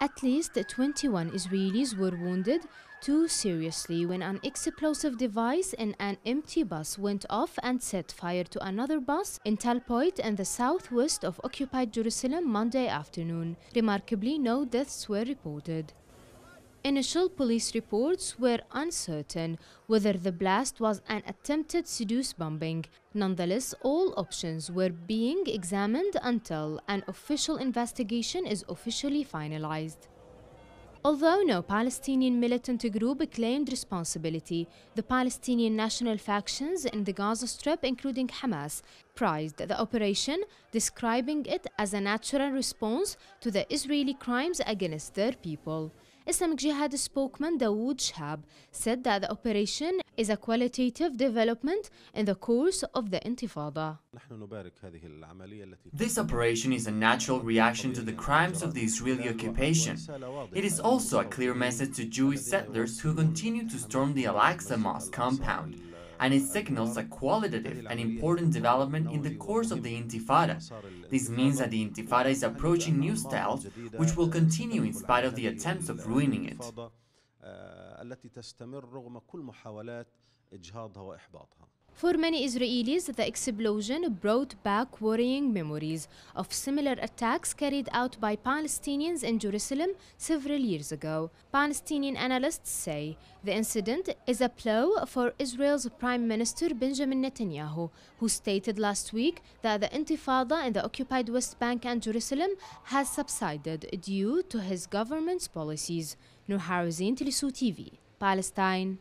At least 21 Israelis were wounded, two seriously, when an explosive device in an empty bus went off and set fire to another bus in Talpiot in the southwest of occupied Jerusalem Monday afternoon. Remarkably, no deaths were reported. Initial police reports were uncertain whether the blast was an attempted suicide bombing. Nonetheless, all options were being examined until an official investigation is officially finalized. Although no Palestinian militant group claimed responsibility, the Palestinian national factions in the Gaza Strip, including Hamas, prized the operation, describing it as a natural response to the Israeli crimes against their people. Islamic Jihad spokesman Dawood Shahab said that the operation is a qualitative development in the course of the Intifada. This operation is a natural reaction to the crimes of the Israeli occupation. It is also a clear message to Jewish settlers who continue to storm the Al-Aqsa Mosque compound and it signals a qualitative and important development in the course of the Intifada. This means that the Intifada is approaching new styles, which will continue in spite of the attempts of ruining it. For many Israelis, the explosion brought back worrying memories of similar attacks carried out by Palestinians in Jerusalem several years ago. Palestinian analysts say the incident is a blow for Israel's Prime Minister Benjamin Netanyahu, who stated last week that the intifada in the occupied West Bank and Jerusalem has subsided due to his government's policies. Harazeen, Telesur TV, Palestine.